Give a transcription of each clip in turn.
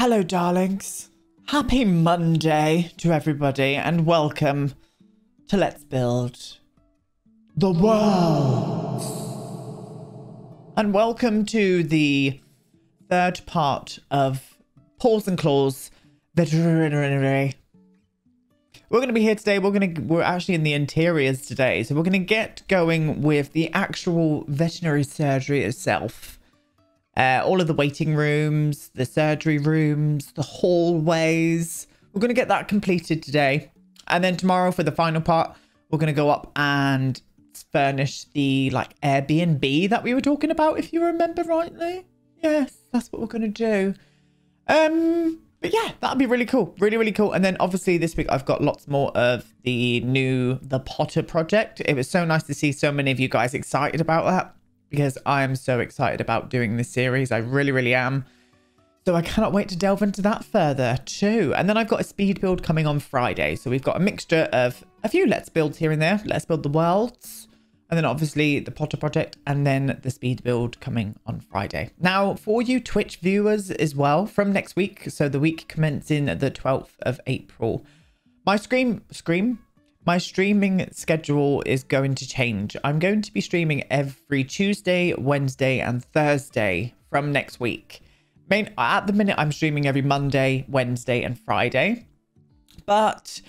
Hello, darlings. Happy Monday to everybody, and welcome to Let's Build the World. And welcome to the third part of Paws and Claws Veterinary. We're going to be here today. We're going to we're actually in the interiors today, so we're going to get going with the actual veterinary surgery itself uh, all of the waiting rooms, the surgery rooms, the hallways. We're going to get that completed today. And then tomorrow for the final part, we're going to go up and furnish the like Airbnb that we were talking about, if you remember rightly. Yes, that's what we're going to do. Um, but yeah, that'd be really cool. Really, really cool. And then obviously this week I've got lots more of the new The Potter project. It was so nice to see so many of you guys excited about that because I am so excited about doing this series. I really, really am. So I cannot wait to delve into that further too. And then I've got a speed build coming on Friday. So we've got a mixture of a few Let's Builds here and there. Let's Build the Worlds. And then obviously the Potter Project and then the speed build coming on Friday. Now for you Twitch viewers as well from next week. So the week commencing the 12th of April. My scream, scream, my streaming schedule is going to change. I'm going to be streaming every Tuesday, Wednesday, and Thursday from next week. Main at the minute, I'm streaming every Monday, Wednesday, and Friday. But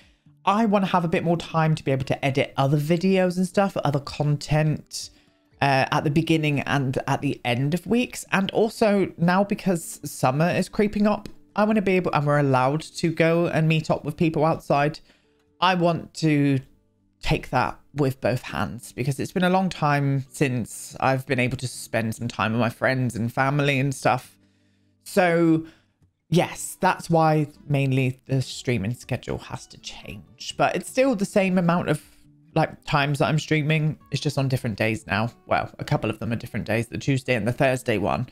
I want to have a bit more time to be able to edit other videos and stuff, other content uh, at the beginning and at the end of weeks. And also now because summer is creeping up, I want to be able, and we're allowed to go and meet up with people outside I want to take that with both hands because it's been a long time since I've been able to spend some time with my friends and family and stuff. So, yes, that's why mainly the streaming schedule has to change. But it's still the same amount of like times that I'm streaming. It's just on different days now. Well, a couple of them are different days, the Tuesday and the Thursday one.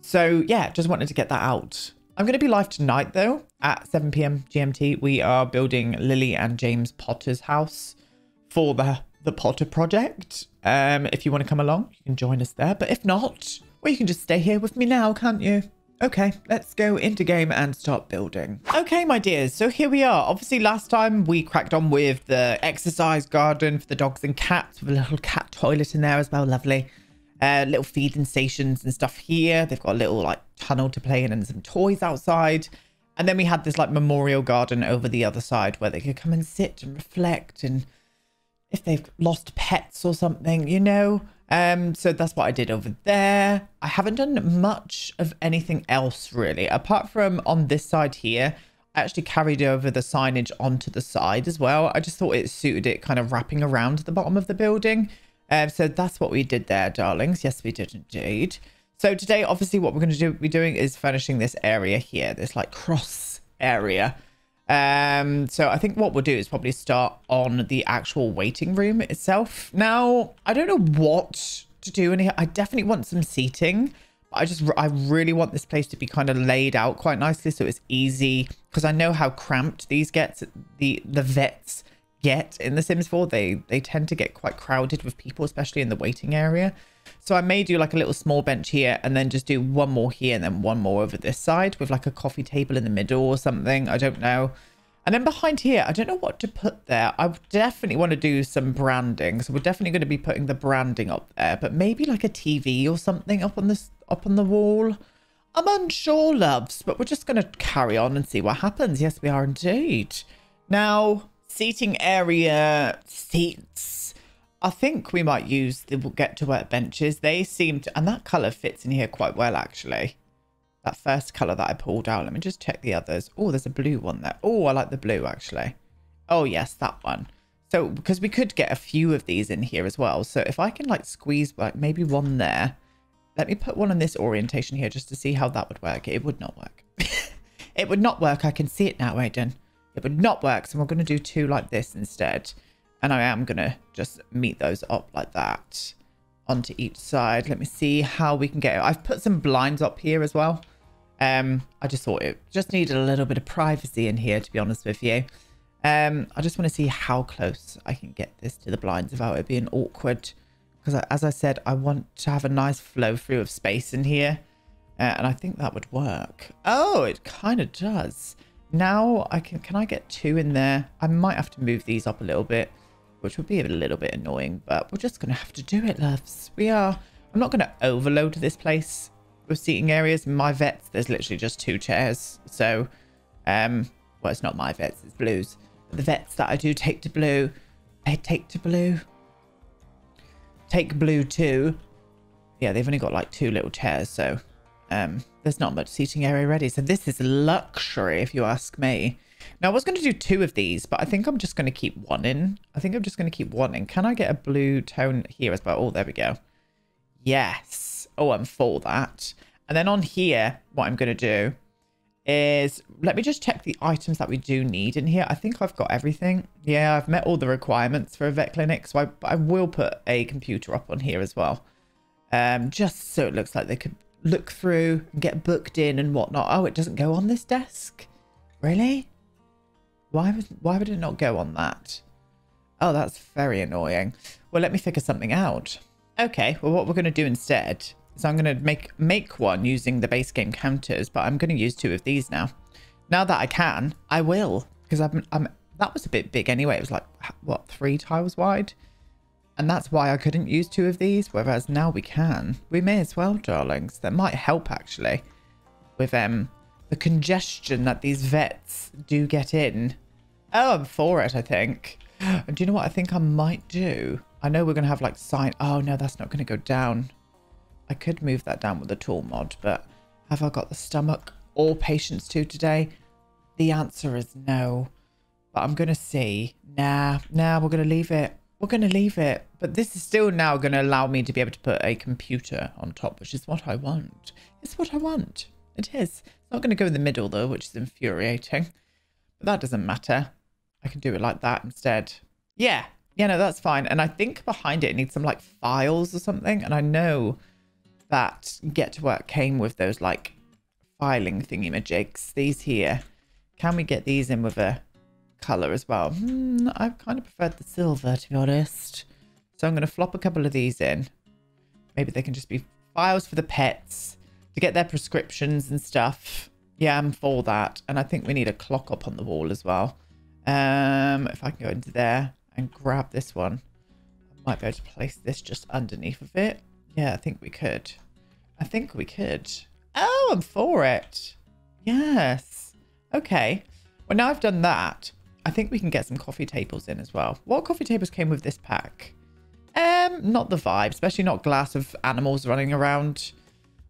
So, yeah, just wanted to get that out I'm going to be live tonight, though, at 7 p.m. GMT. We are building Lily and James Potter's house for the, the Potter project. Um, if you want to come along, you can join us there. But if not, well, you can just stay here with me now, can't you? Okay, let's go into game and start building. Okay, my dears, so here we are. Obviously, last time we cracked on with the exercise garden for the dogs and cats with a little cat toilet in there as well. Lovely. Uh, little feeding stations and stuff here. They've got a little like tunnel to play in and some toys outside. And then we had this like memorial garden over the other side where they could come and sit and reflect and if they've lost pets or something, you know. Um, so that's what I did over there. I haven't done much of anything else really, apart from on this side here. I actually carried over the signage onto the side as well. I just thought it suited it kind of wrapping around the bottom of the building. Um, so that's what we did there, darlings. Yes, we did indeed. So today, obviously, what we're going to do, be doing is furnishing this area here, this like cross area. Um, so I think what we'll do is probably start on the actual waiting room itself. Now, I don't know what to do in here. I definitely want some seating. I just, I really want this place to be kind of laid out quite nicely so it's easy because I know how cramped these gets, the, the vets get in The Sims 4. They they tend to get quite crowded with people, especially in the waiting area. So I may do like a little small bench here and then just do one more here and then one more over this side with like a coffee table in the middle or something. I don't know. And then behind here, I don't know what to put there. I definitely want to do some branding. So we're definitely going to be putting the branding up there, but maybe like a TV or something up on this up on the wall. I'm unsure, loves, but we're just going to carry on and see what happens. Yes, we are indeed. Now, seating area seats. I think we might use the get to work benches. They seem to, and that colour fits in here quite well, actually. That first colour that I pulled out. Let me just check the others. Oh, there's a blue one there. Oh, I like the blue, actually. Oh, yes, that one. So, because we could get a few of these in here as well. So, if I can, like, squeeze, like, maybe one there. Let me put one in this orientation here just to see how that would work. It would not work. it would not work. I can see it now, Aiden. It would not work, so we're going to do two like this instead. And I am going to just meet those up like that onto each side. Let me see how we can get it. I've put some blinds up here as well. Um, I just thought it just needed a little bit of privacy in here, to be honest with you. Um, I just want to see how close I can get this to the blinds without it being awkward. Because as I said, I want to have a nice flow through of space in here. Uh, and I think that would work. Oh, it kind of does. Now I can, can I get two in there? I might have to move these up a little bit, which would be a little bit annoying, but we're just going to have to do it, loves. We are. I'm not going to overload this place with seating areas. My vets, there's literally just two chairs. So, um, well, it's not my vets, it's Blue's. The vets that I do take to Blue, I take to Blue. Take Blue too. Yeah, they've only got like two little chairs, so um, there's not much seating area ready. So this is luxury, if you ask me. Now, I was going to do two of these, but I think I'm just going to keep one in. I think I'm just going to keep one in. Can I get a blue tone here as well? Oh, there we go. Yes. Oh, I'm for that. And then on here, what I'm going to do is let me just check the items that we do need in here. I think I've got everything. Yeah, I've met all the requirements for a vet clinic. So I, I will put a computer up on here as well. Um, just so it looks like they could look through and get booked in and whatnot. Oh, it doesn't go on this desk? Really? Why would, why would it not go on that? Oh, that's very annoying. Well, let me figure something out. Okay, well, what we're going to do instead is I'm going to make make one using the base game counters, but I'm going to use two of these now. Now that I can, I will, because I'm, I'm that was a bit big anyway. It was like, what, three tiles wide? And that's why I couldn't use two of these, whereas now we can. We may as well, darlings. That might help, actually, with um the congestion that these vets do get in. Oh, I'm for it, I think. And do you know what I think I might do? I know we're going to have, like, sign... Oh, no, that's not going to go down. I could move that down with the tool mod, but have I got the stomach or patience to today? The answer is no. But I'm going to see. Nah, nah, we're going to leave it. We're going to leave it. But this is still now going to allow me to be able to put a computer on top, which is what I want. It's what I want. It is. It's not going to go in the middle, though, which is infuriating. But that doesn't matter. I can do it like that instead. Yeah. Yeah, no, that's fine. And I think behind it, it needs some, like, files or something. And I know that Get to Work came with those, like, filing thingy-majigs. These here. Can we get these in with a color as well. Hmm, I kind of preferred the silver, to be honest. So I'm going to flop a couple of these in. Maybe they can just be files for the pets to get their prescriptions and stuff. Yeah, I'm for that. And I think we need a clock up on the wall as well. Um, if I can go into there and grab this one, I might be able to place this just underneath of it. Yeah, I think we could. I think we could. Oh, I'm for it. Yes. Okay. Well, now I've done that, I think we can get some coffee tables in as well. What coffee tables came with this pack? Um, not the vibe, especially not glass of animals running around.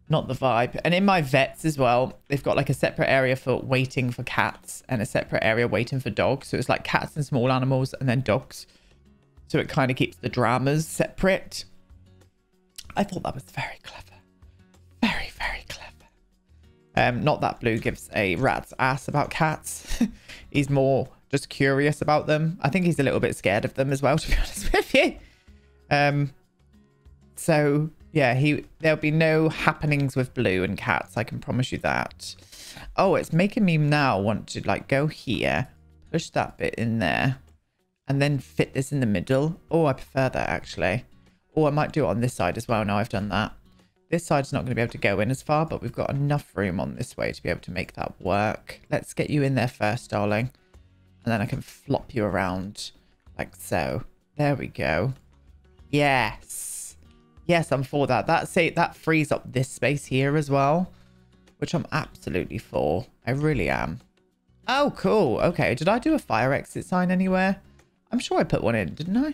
Not the vibe. And in my vets as well, they've got like a separate area for waiting for cats and a separate area waiting for dogs. So it's like cats and small animals and then dogs. So it kind of keeps the dramas separate. I thought that was very clever. Very, very clever. Um, not that Blue gives a rat's ass about cats. He's more just curious about them. I think he's a little bit scared of them as well, to be honest with you. Um, so yeah, he there'll be no happenings with Blue and cats. I can promise you that. Oh, it's making me now want to like go here, push that bit in there, and then fit this in the middle. Oh, I prefer that actually. Or I might do it on this side as well. Now I've done that. This side's not going to be able to go in as far, but we've got enough room on this way to be able to make that work. Let's get you in there first, darling. And then I can flop you around like so. There we go. Yes. Yes, I'm for that. That's it. That frees up this space here as well, which I'm absolutely for. I really am. Oh, cool. Okay. Did I do a fire exit sign anywhere? I'm sure I put one in, didn't I?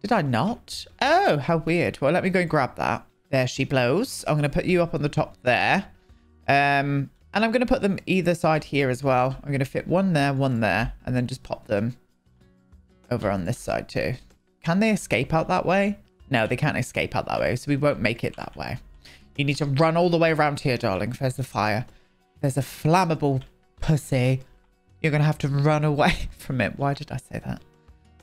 Did I not? Oh, how weird. Well, let me go and grab that. There she blows. I'm going to put you up on the top there. Um, and I'm going to put them either side here as well. I'm going to fit one there, one there, and then just pop them over on this side too. Can they escape out that way? No, they can't escape out that way, so we won't make it that way. You need to run all the way around here, darling. There's the fire. There's a flammable pussy. You're going to have to run away from it. Why did I say that?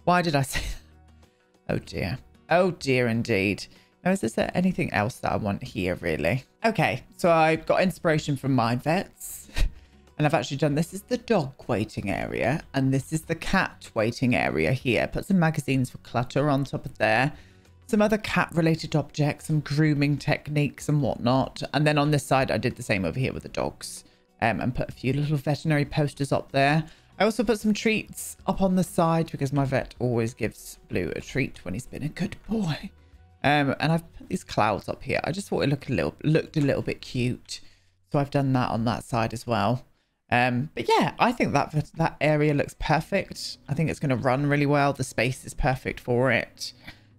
Why did I say that? Oh, dear. Oh, dear, indeed. Now, is there anything else that I want here, really? Okay, so I've got inspiration from my vets. And I've actually done, this is the dog waiting area. And this is the cat waiting area here. Put some magazines for clutter on top of there. some other cat related objects, some grooming techniques and whatnot. And then on this side, I did the same over here with the dogs um, and put a few little veterinary posters up there. I also put some treats up on the side because my vet always gives Blue a treat when he's been a good boy. Um, and I've put these clouds up here. I just thought it looked a little looked a little bit cute. So I've done that on that side as well. Um, but yeah, I think that that area looks perfect. I think it's going to run really well. The space is perfect for it.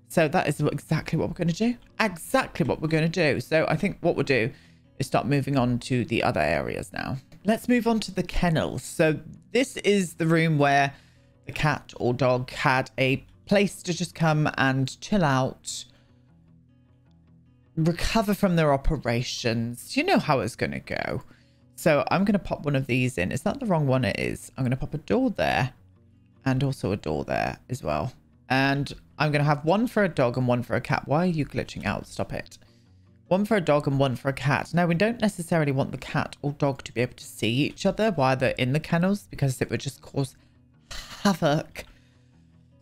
So that is exactly what we're going to do. Exactly what we're going to do. So I think what we'll do is start moving on to the other areas now. Let's move on to the kennels. So this is the room where the cat or dog had a place to just come and chill out, recover from their operations. You know how it's going to go. So I'm going to pop one of these in. Is that the wrong one? It is. I'm going to pop a door there and also a door there as well. And I'm going to have one for a dog and one for a cat. Why are you glitching out? Stop it. One for a dog and one for a cat. Now, we don't necessarily want the cat or dog to be able to see each other while they're in the kennels because it would just cause havoc.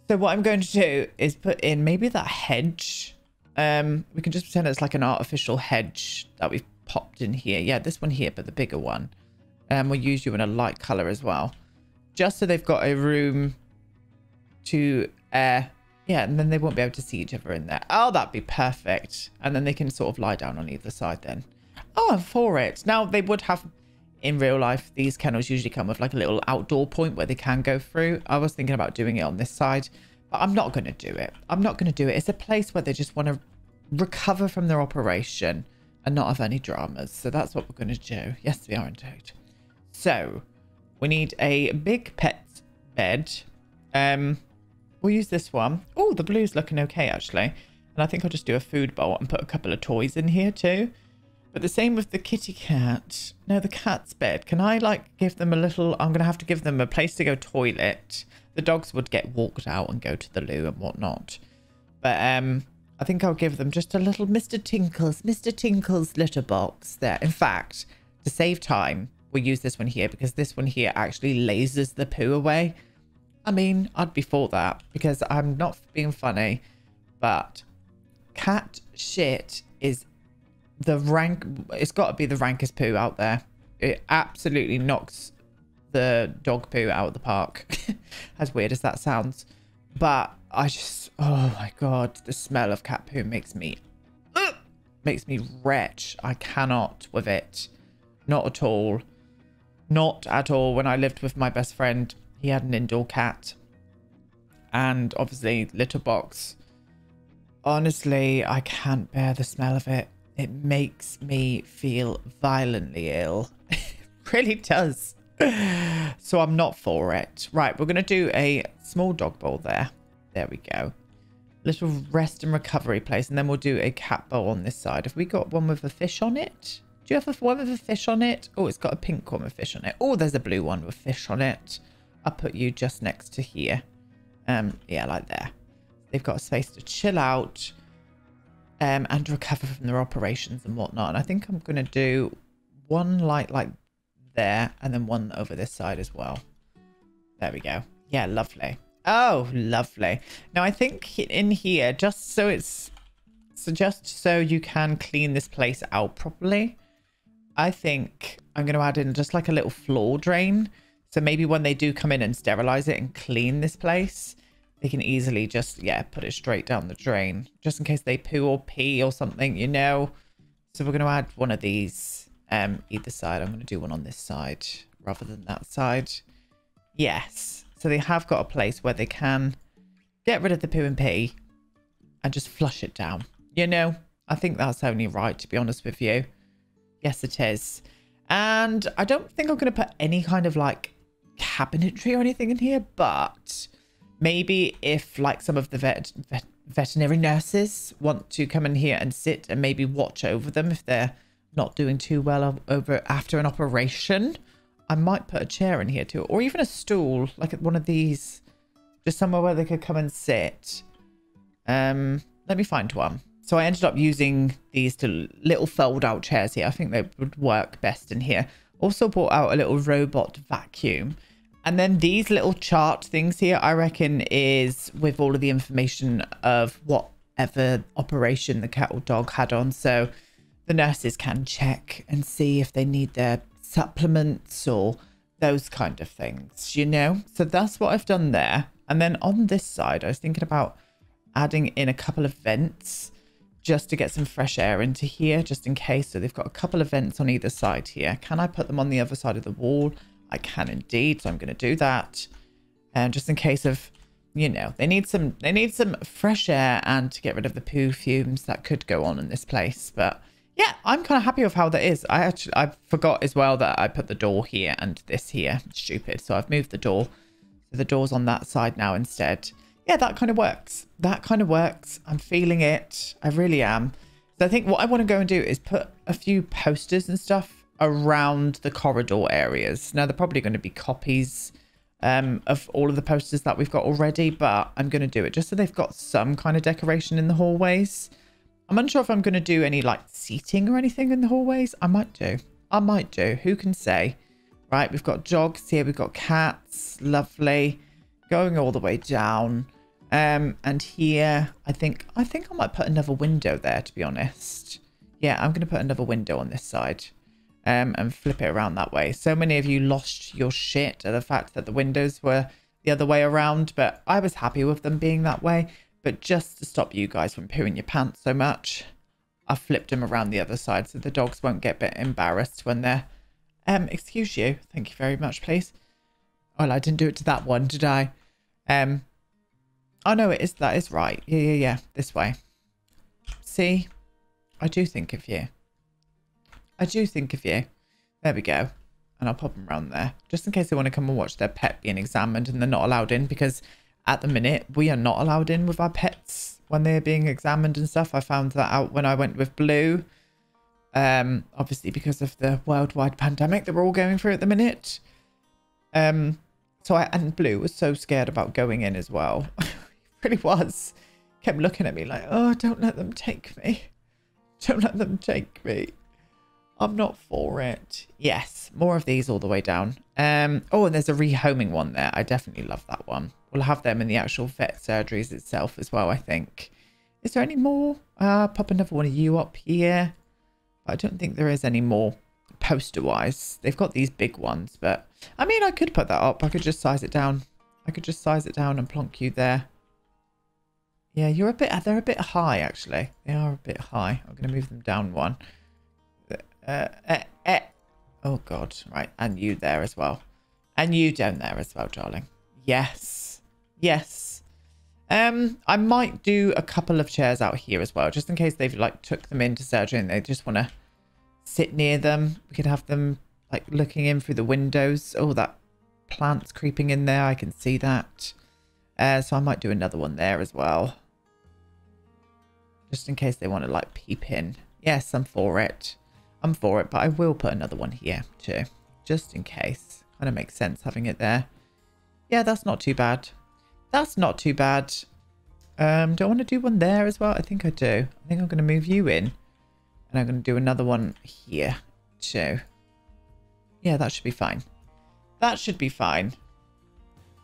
So what I'm going to do is put in maybe that hedge. Um, we can just pretend it's like an artificial hedge that we've popped in here. Yeah, this one here, but the bigger one. And um, we'll use you in a light color as well. Just so they've got a room to air. Yeah, and then they won't be able to see each other in there. Oh, that'd be perfect. And then they can sort of lie down on either side then. Oh, for it. Now, they would have, in real life, these kennels usually come with like a little outdoor point where they can go through. I was thinking about doing it on this side, I'm not going to do it. I'm not going to do it. It's a place where they just want to recover from their operation and not have any dramas. So that's what we're going to do. Yes, we are indeed. So we need a big pet bed. Um, we'll use this one. Oh, the blue's looking okay, actually. And I think I'll just do a food bowl and put a couple of toys in here too. But the same with the kitty cat. No, the cat's bed. Can I like give them a little... I'm going to have to give them a place to go toilet. The dogs would get walked out and go to the loo and whatnot. But um, I think I'll give them just a little Mr. Tinkles, Mr. Tinkles litter box there. In fact, to save time, we'll use this one here because this one here actually lasers the poo away. I mean, I'd be for that because I'm not being funny, but cat shit is the rank. It's got to be the rankest poo out there. It absolutely knocks the dog poo out of the park. as weird as that sounds. But I just, oh my god, the smell of cat poo makes me, uh, makes me wretch. I cannot with it. Not at all. Not at all. When I lived with my best friend, he had an indoor cat. And obviously, litter box. Honestly, I can't bear the smell of it. It makes me feel violently ill. it really does. So I'm not for it. Right, we're going to do a small dog bowl there. There we go. Little rest and recovery place. And then we'll do a cat bowl on this side. Have we got one with a fish on it? Do you have one with a fish on it? Oh, it's got a pink one with fish on it. Oh, there's a blue one with fish on it. I'll put you just next to here. Um, yeah, like there. They've got a space to chill out um, and recover from their operations and whatnot. And I think I'm going to do one light like there and then one over this side as well. There we go. Yeah, lovely. Oh, lovely. Now, I think in here, just so it's... So just so you can clean this place out properly, I think I'm going to add in just like a little floor drain. So maybe when they do come in and sterilize it and clean this place, they can easily just, yeah, put it straight down the drain. Just in case they poo or pee or something, you know. So we're going to add one of these um, either side. I'm going to do one on this side rather than that side. Yes. So they have got a place where they can get rid of the poo and pee and just flush it down. You know, I think that's only right, to be honest with you. Yes, it is. And I don't think I'm going to put any kind of like cabinetry or anything in here, but maybe if like some of the vet, vet veterinary nurses want to come in here and sit and maybe watch over them if they're not doing too well over after an operation, I might put a chair in here too, or even a stool, like one of these, just somewhere where they could come and sit. Um, let me find one. So I ended up using these to little fold out chairs here. I think they would work best in here. Also brought out a little robot vacuum. And then these little chart things here, I reckon is with all of the information of whatever operation the kettle dog had on. So the nurses can check and see if they need their supplements or those kind of things, you know? So that's what I've done there. And then on this side, I was thinking about adding in a couple of vents just to get some fresh air into here, just in case. So they've got a couple of vents on either side here. Can I put them on the other side of the wall? I can indeed. So I'm going to do that. And just in case of, you know, they need some, they need some fresh air and to get rid of the poo fumes that could go on in this place. But yeah, I'm kind of happy with how that is. I actually, I forgot as well that I put the door here and this here. Stupid. So I've moved the door. So the door's on that side now instead yeah, that kind of works. That kind of works. I'm feeling it. I really am. So I think what I want to go and do is put a few posters and stuff around the corridor areas. Now, they're probably going to be copies um, of all of the posters that we've got already, but I'm going to do it just so they've got some kind of decoration in the hallways. I'm unsure if I'm going to do any like seating or anything in the hallways. I might do. I might do. Who can say? Right, we've got dogs here. We've got cats. Lovely. Going all the way down. Um, and here, I think, I think I might put another window there, to be honest. Yeah, I'm going to put another window on this side. Um, and flip it around that way. So many of you lost your shit at the fact that the windows were the other way around, but I was happy with them being that way. But just to stop you guys from pooing your pants so much, I flipped them around the other side so the dogs won't get a bit embarrassed when they're... Um, excuse you. Thank you very much, please. Well, I didn't do it to that one, did I? Um, Oh, no, it is. That is right. Yeah, yeah, yeah. This way. See? I do think of you. I do think of you. There we go. And I'll pop them around there. Just in case they want to come and watch their pet being examined and they're not allowed in. Because at the minute, we are not allowed in with our pets when they're being examined and stuff. I found that out when I went with Blue. Um, obviously because of the worldwide pandemic that we're all going through at the minute. Um, so I, and Blue was so scared about going in as well. really was. Kept looking at me like, oh, don't let them take me. Don't let them take me. I'm not for it. Yes, more of these all the way down. Um, oh, and there's a rehoming one there. I definitely love that one. We'll have them in the actual vet surgeries itself as well, I think. Is there any more? Uh, pop another one of you up here. I don't think there is any more poster-wise. They've got these big ones, but... I mean, I could put that up. I could just size it down. I could just size it down and plonk you there. Yeah, you're a bit, they're a bit high, actually. They are a bit high. I'm going to move them down one. Uh, eh, eh. Oh, God. Right. And you there as well. And you down there as well, darling. Yes. Yes. Um, I might do a couple of chairs out here as well, just in case they've, like, took them into surgery and they just want to sit near them. We could have them, like, looking in through the windows. Oh, that plant's creeping in there. I can see that. Uh, so I might do another one there as well just in case they want to like peep in. Yes, I'm for it. I'm for it, but I will put another one here too, just in case. Kind of makes sense having it there. Yeah, that's not too bad. That's not too bad. Um, do I want to do one there as well? I think I do. I think I'm going to move you in. And I'm going to do another one here too. Yeah, that should be fine. That should be fine.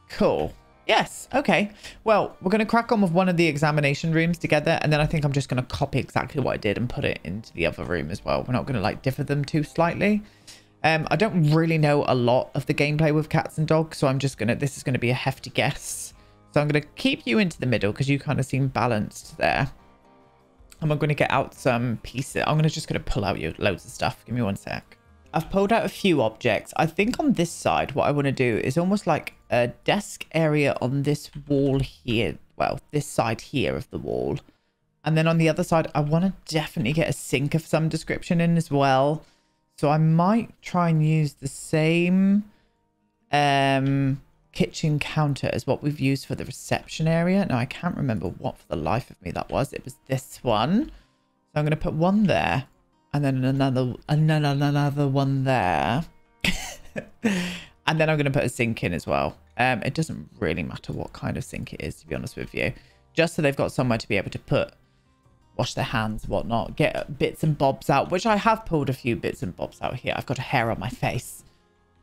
Cool. Yes. Okay. Well, we're going to crack on with one of the examination rooms together. And then I think I'm just going to copy exactly what I did and put it into the other room as well. We're not going to like differ them too slightly. Um, I don't really know a lot of the gameplay with cats and dogs. So I'm just going to, this is going to be a hefty guess. So I'm going to keep you into the middle because you kind of seem balanced there. And I'm going to get out some pieces. I'm going to just going to pull out you loads of stuff. Give me one sec. I've pulled out a few objects. I think on this side, what I want to do is almost like a desk area on this wall here. Well, this side here of the wall. And then on the other side, I want to definitely get a sink of some description in as well. So I might try and use the same um, kitchen counter is what we've used for the reception area. Now, I can't remember what for the life of me that was. It was this one. So I'm going to put one there and then another another another one there and then i'm going to put a sink in as well um it doesn't really matter what kind of sink it is to be honest with you just so they've got somewhere to be able to put wash their hands whatnot get bits and bobs out which i have pulled a few bits and bobs out here i've got a hair on my face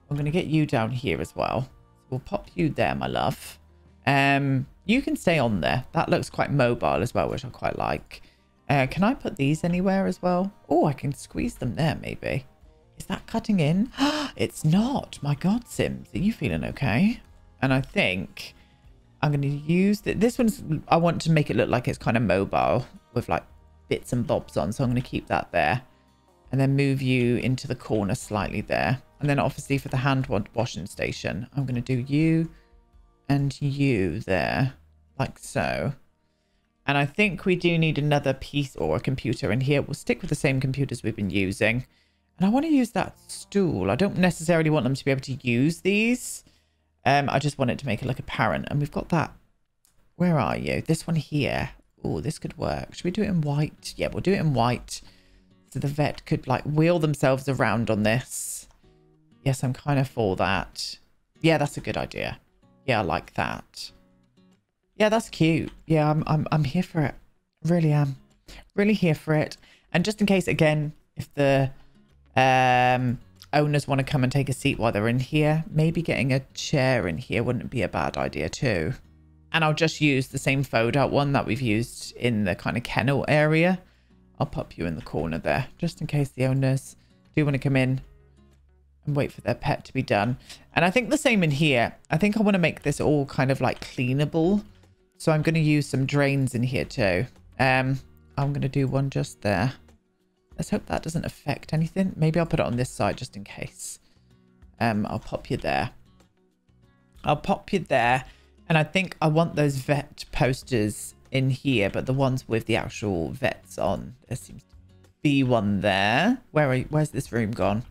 i'm going to get you down here as well we'll pop you there my love Um, you can stay on there. That looks quite mobile as well, which I quite like. Uh, can I put these anywhere as well? Oh, I can squeeze them there, maybe. Is that cutting in? it's not. My God, Sims, are you feeling okay? And I think I'm going to use the, this one's. I want to make it look like it's kind of mobile with like bits and bobs on. So I'm going to keep that there and then move you into the corner slightly there. And then obviously for the hand washing station, I'm going to do you and you there like so. And I think we do need another piece or a computer in here. We'll stick with the same computers we've been using. And I want to use that stool. I don't necessarily want them to be able to use these. Um, I just want it to make it look apparent. And we've got that. Where are you? This one here. Oh, this could work. Should we do it in white? Yeah, we'll do it in white. So the vet could like wheel themselves around on this. Yes, I'm kind of for that. Yeah, that's a good idea. Yeah, I like that. Yeah, that's cute. Yeah, I'm I'm I'm here for it. Really am. Really here for it. And just in case again, if the um owners want to come and take a seat while they're in here, maybe getting a chair in here wouldn't be a bad idea too. And I'll just use the same fold out one that we've used in the kind of kennel area. I'll pop you in the corner there, just in case the owners do want to come in and wait for their pet to be done. And I think the same in here. I think I want to make this all kind of like cleanable. So I'm going to use some drains in here too. Um, I'm going to do one just there. Let's hope that doesn't affect anything. Maybe I'll put it on this side just in case. Um, I'll pop you there. I'll pop you there. And I think I want those vet posters in here, but the ones with the actual vets on. There seems to be one there. Where are, where's this room gone?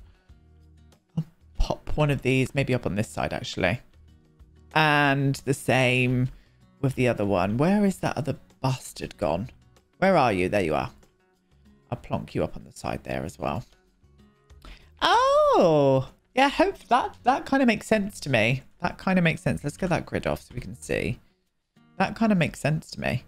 Pop one of these, maybe up on this side actually. And the same with the other one. Where is that other bastard gone? Where are you? There you are. I'll plonk you up on the side there as well. Oh, yeah, hope that, that kind of makes sense to me. That kind of makes sense. Let's get that grid off so we can see. That kind of makes sense to me.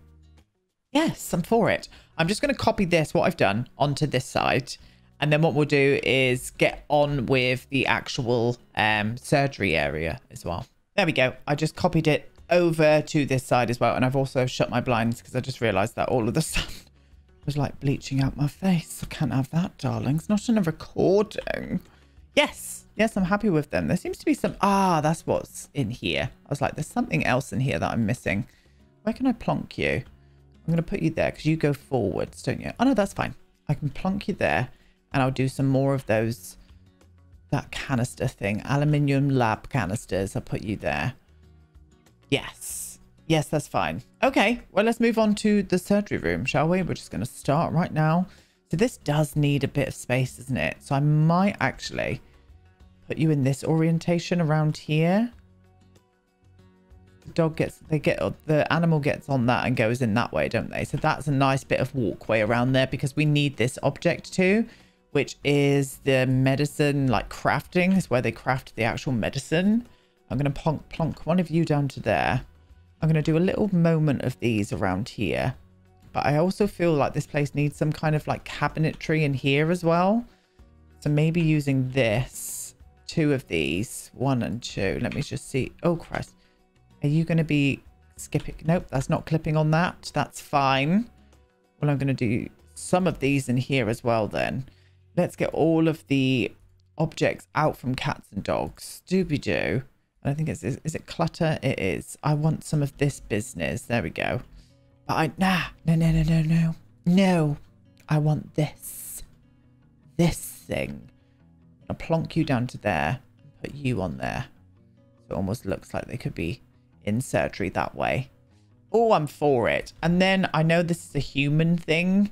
Yes, I'm for it. I'm just going to copy this, what I've done, onto this side. And then what we'll do is get on with the actual um, surgery area as well. There we go. I just copied it over to this side as well. And I've also shut my blinds because I just realized that all of the sun was like bleaching out my face. I can't have that, darling. It's not in a recording. Yes. Yes, I'm happy with them. There seems to be some... Ah, that's what's in here. I was like, there's something else in here that I'm missing. Where can I plonk you? I'm going to put you there because you go forwards, don't you? Oh, no, that's fine. I can plonk you there and I'll do some more of those, that canister thing. Aluminium lab canisters. I'll put you there. Yes. Yes, that's fine. Okay, well, let's move on to the surgery room, shall we? We're just going to start right now. So this does need a bit of space, doesn't it? So I might actually put you in this orientation around here the dog gets they get the animal gets on that and goes in that way don't they so that's a nice bit of walkway around there because we need this object too which is the medicine like crafting is where they craft the actual medicine i'm going to plonk plonk one of you down to there i'm going to do a little moment of these around here but i also feel like this place needs some kind of like cabinetry in here as well so maybe using this two of these one and two let me just see oh christ are you going to be skipping? Nope, that's not clipping on that. That's fine. Well, I'm going to do some of these in here as well then. Let's get all of the objects out from cats and dogs. Doobie-doo. I think it's, is, is it clutter? It is. I want some of this business. There we go. But I, nah, no, no, no, no, no. No, I want this. This thing. I'll plonk you down to there. Put you on there. It almost looks like they could be in surgery that way. Oh, I'm for it. And then I know this is a human thing,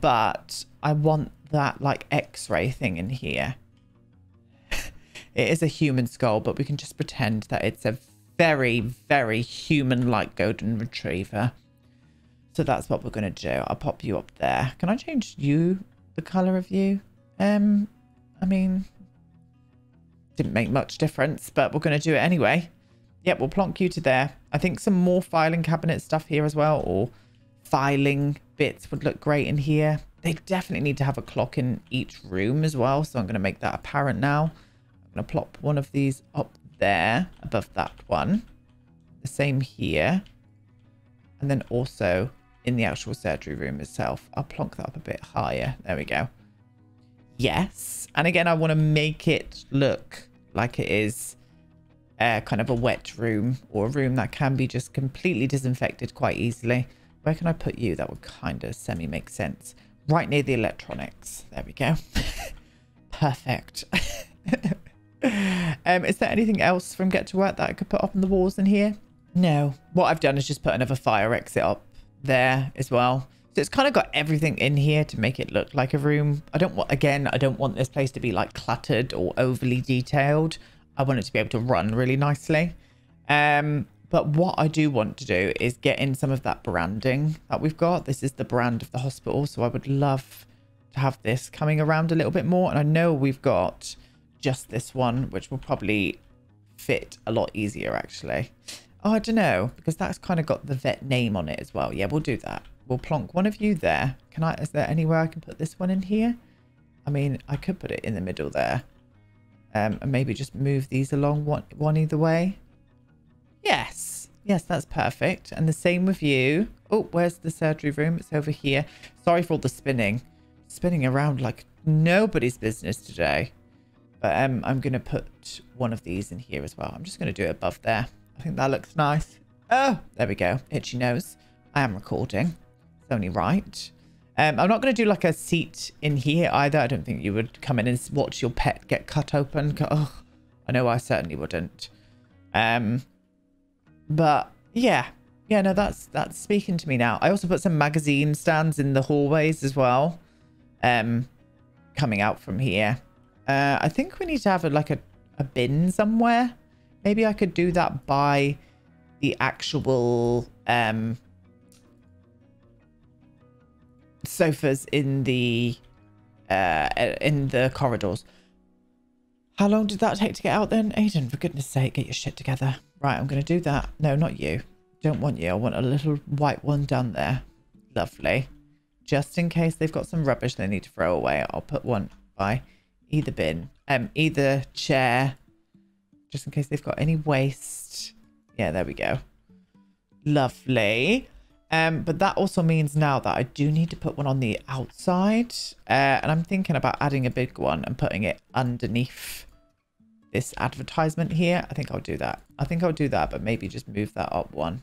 but I want that like x-ray thing in here. it is a human skull, but we can just pretend that it's a very, very human-like golden retriever. So that's what we're going to do. I'll pop you up there. Can I change you, the color of you? Um, I mean, didn't make much difference, but we're going to do it anyway. Yep, we'll plonk you to there. I think some more filing cabinet stuff here as well, or filing bits would look great in here. They definitely need to have a clock in each room as well, so I'm going to make that apparent now. I'm going to plop one of these up there above that one. the same here. And then also in the actual surgery room itself. I'll plonk that up a bit higher. There we go. Yes. And again, I want to make it look like it is uh, kind of a wet room or a room that can be just completely disinfected quite easily. Where can I put you? That would kind of semi make sense. Right near the electronics. There we go. Perfect. um, is there anything else from Get to Work that I could put up on the walls in here? No. What I've done is just put another fire exit up there as well. So it's kind of got everything in here to make it look like a room. I don't want, again, I don't want this place to be like cluttered or overly detailed. I want it to be able to run really nicely. Um, but what I do want to do is get in some of that branding that we've got. This is the brand of the hospital. So I would love to have this coming around a little bit more. And I know we've got just this one, which will probably fit a lot easier actually. Oh, I don't know, because that's kind of got the vet name on it as well. Yeah, we'll do that. We'll plonk one of you there. Can I, is there anywhere I can put this one in here? I mean, I could put it in the middle there. Um, and maybe just move these along one, one either way. Yes. Yes, that's perfect. And the same with you. Oh, where's the surgery room? It's over here. Sorry for all the spinning. Spinning around like nobody's business today. But um, I'm going to put one of these in here as well. I'm just going to do it above there. I think that looks nice. Oh, there we go. Itchy nose. I am recording. It's only right. Um, I'm not going to do like a seat in here either. I don't think you would come in and watch your pet get cut open. Oh, I know I certainly wouldn't. Um, but yeah, yeah, no, that's that's speaking to me now. I also put some magazine stands in the hallways as well. Um, coming out from here. Uh, I think we need to have a, like a, a bin somewhere. Maybe I could do that by the actual um, sofas in the uh, in the corridors. How long did that take to get out then? Aiden, for goodness sake, get your shit together. Right, I'm going to do that. No, not you. Don't want you. I want a little white one down there. Lovely. Just in case they've got some rubbish they need to throw away, I'll put one by either bin. Um, either chair just in case they've got any waste. Yeah, there we go. Lovely. Um, but that also means now that I do need to put one on the outside. Uh, and I'm thinking about adding a big one and putting it underneath this advertisement here. I think I'll do that. I think I'll do that, but maybe just move that up one.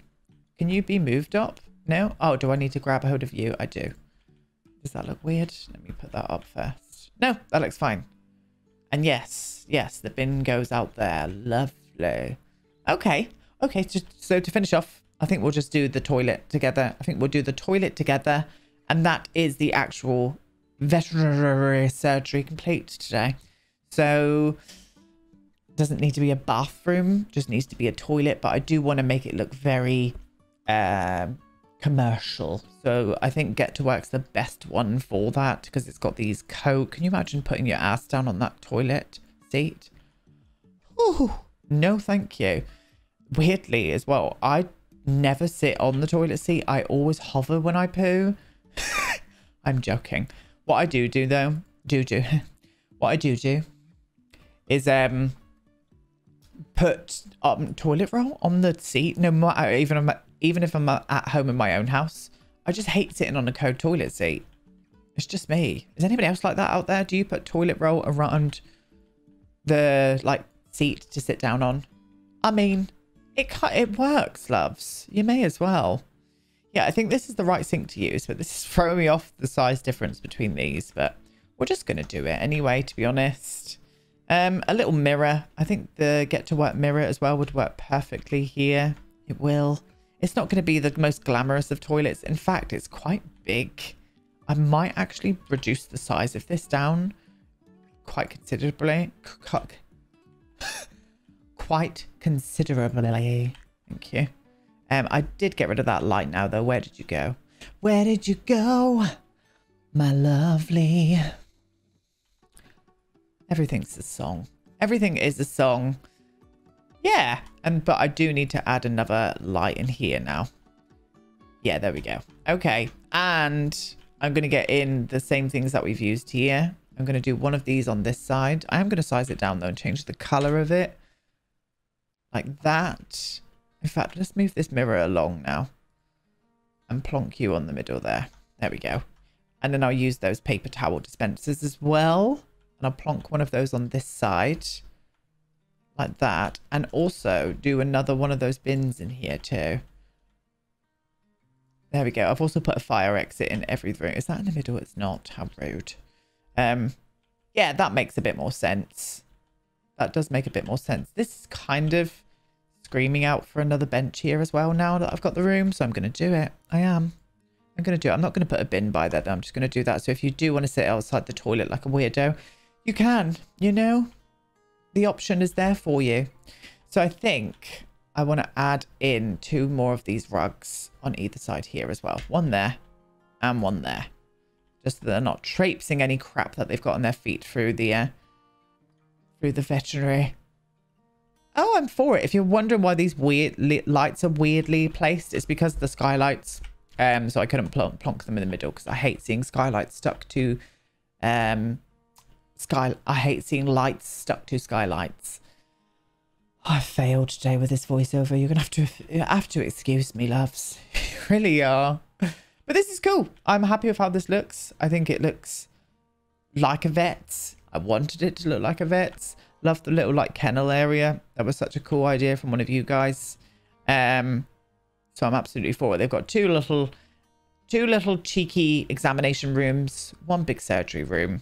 Can you be moved up? No? Oh, do I need to grab a hold of you? I do. Does that look weird? Let me put that up first. No, that looks fine. And yes, yes, the bin goes out there. Lovely. Okay. Okay, so, so to finish off, I think we'll just do the toilet together. I think we'll do the toilet together. And that is the actual veterinary surgery complete today. So doesn't need to be a bathroom, just needs to be a toilet. But I do want to make it look very uh, commercial. So I think Get to Work's the best one for that because it's got these coat. Can you imagine putting your ass down on that toilet seat? Oh, no thank you. Weirdly as well, I never sit on the toilet seat. I always hover when I poo. I'm joking. What I do do though, do do, what I do do is um put um toilet roll on the seat. No matter even even if I'm at home in my own house. I just hate sitting on a cold toilet seat. It's just me. Is anybody else like that out there? Do you put toilet roll around the like seat to sit down on? I mean, it it works, loves. You may as well. Yeah, I think this is the right sink to use, but this is throwing me off the size difference between these, but we're just going to do it anyway, to be honest. Um, a little mirror. I think the get to work mirror as well would work perfectly here. It will. It's not going to be the most glamorous of toilets. In fact, it's quite big. I might actually reduce the size of this down quite considerably. quite considerably. Thank you. Um, I did get rid of that light now, though. Where did you go? Where did you go, my lovely? Everything's a song. Everything is a song. Yeah, and but I do need to add another light in here now. Yeah, there we go. Okay, and I'm going to get in the same things that we've used here. I'm going to do one of these on this side. I am going to size it down though and change the color of it. Like that. In fact, let's move this mirror along now. And plonk you on the middle there. There we go. And then I'll use those paper towel dispensers as well. And I'll plonk one of those on this side. Like that. And also do another one of those bins in here too. There we go. I've also put a fire exit in every room. Is that in the middle? It's not. How rude. Um, yeah, that makes a bit more sense. That does make a bit more sense. This is kind of screaming out for another bench here as well now that I've got the room. So I'm going to do it. I am. I'm going to do it. I'm not going to put a bin by that. I'm just going to do that. So if you do want to sit outside the toilet like a weirdo, you can, you know, the option is there for you. So I think I want to add in two more of these rugs on either side here as well. One there and one there. Just so they're not traipsing any crap that they've got on their feet through the uh, through the veterinary. Oh, I'm for it. If you're wondering why these weird lights are weirdly placed, it's because the skylights. Um, so I couldn't plonk, plonk them in the middle because I hate seeing skylights stuck to um sky. I hate seeing lights stuck to skylights. I failed today with this voiceover. You're gonna have to have to excuse me, loves. You really are. But this is cool. I'm happy with how this looks. I think it looks like a vet's. I wanted it to look like a vet's. Love the little like kennel area. That was such a cool idea from one of you guys. Um, so I'm absolutely for it. They've got two little, two little cheeky examination rooms, one big surgery room,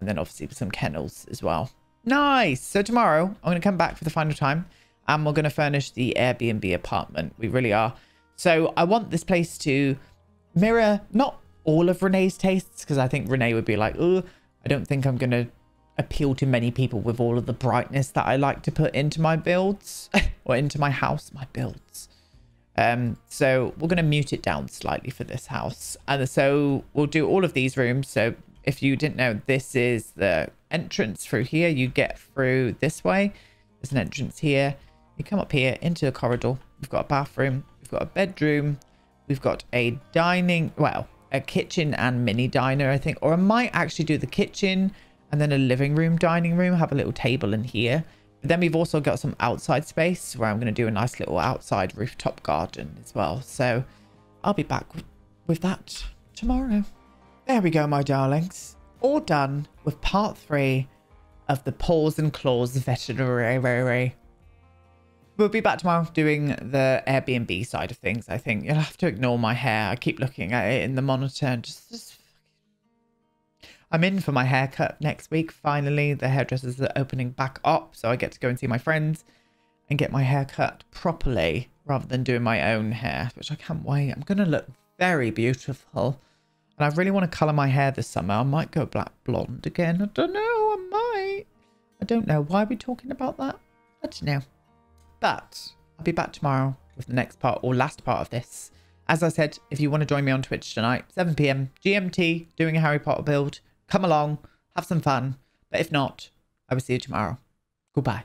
and then obviously some kennels as well. Nice. So tomorrow I'm going to come back for the final time and we're going to furnish the Airbnb apartment. We really are. So I want this place to mirror not all of Renee's tastes because I think Renee would be like, oh, I don't think I'm going to appeal to many people with all of the brightness that I like to put into my builds or into my house, my builds. Um, so we're going to mute it down slightly for this house. And so we'll do all of these rooms. So if you didn't know, this is the entrance through here. You get through this way. There's an entrance here. You come up here into a corridor. We've got a bathroom. We've got a bedroom. We've got a dining, well, a kitchen and mini diner, I think. Or I might actually do the kitchen and then a living room, dining room, have a little table in here. But then we've also got some outside space where I'm going to do a nice little outside rooftop garden as well. So I'll be back with that tomorrow. There we go, my darlings. All done with part three of the Paws and Claws veterinary. We'll be back tomorrow doing the Airbnb side of things, I think. You'll have to ignore my hair. I keep looking at it in the monitor and just, just I'm in for my haircut next week. Finally, the hairdressers are opening back up, so I get to go and see my friends and get my hair cut properly rather than doing my own hair, which I can't wait. I'm going to look very beautiful. And I really want to colour my hair this summer. I might go black blonde again. I don't know. I might. I don't know. Why are we talking about that? I don't know. But I'll be back tomorrow with the next part or last part of this. As I said, if you want to join me on Twitch tonight, 7pm GMT, doing a Harry Potter build, Come along, have some fun. But if not, I will see you tomorrow. Goodbye.